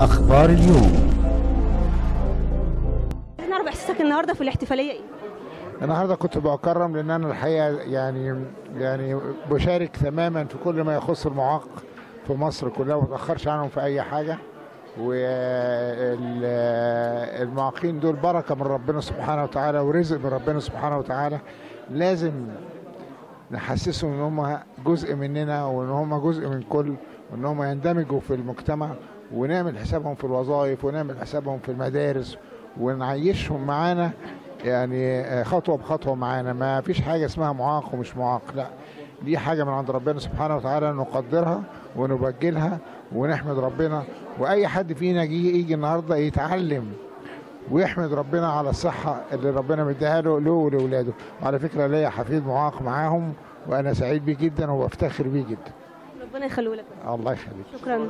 أخبار اليوم. نعرف احساسك النهارده في الاحتفالية إيه؟ النهارده كنت بكرم لأن أنا الحقيقة يعني يعني بشارك تماما في كل ما يخص المعاق في مصر كلها ما بتأخرش عنهم في أي حاجة. والمعاقين دول بركة من ربنا سبحانه وتعالى ورزق من ربنا سبحانه وتعالى. لازم نحسسهم إن هم جزء مننا وإن هم جزء من كل وإن هم يندمجوا في المجتمع ونعمل حسابهم في الوظائف ونعمل حسابهم في المدارس ونعيشهم معانا. يعني خطوة بخطوة معانا. ما فيش حاجة اسمها معاق ومش معاق. لا دي حاجة من عند ربنا سبحانه وتعالى نقدرها ونبجلها ونحمد ربنا. وأي حد فينا يجي يجي النهارده يتعلم ويحمد ربنا على الصحة اللي ربنا مديها له له ولأولاده. وعلى فكرة ليا حفيد معاق معاهم وأنا سعيد بيه جدا وبفتخر بيه جدا. ربنا يخليه لك الله يخليك. شكرا.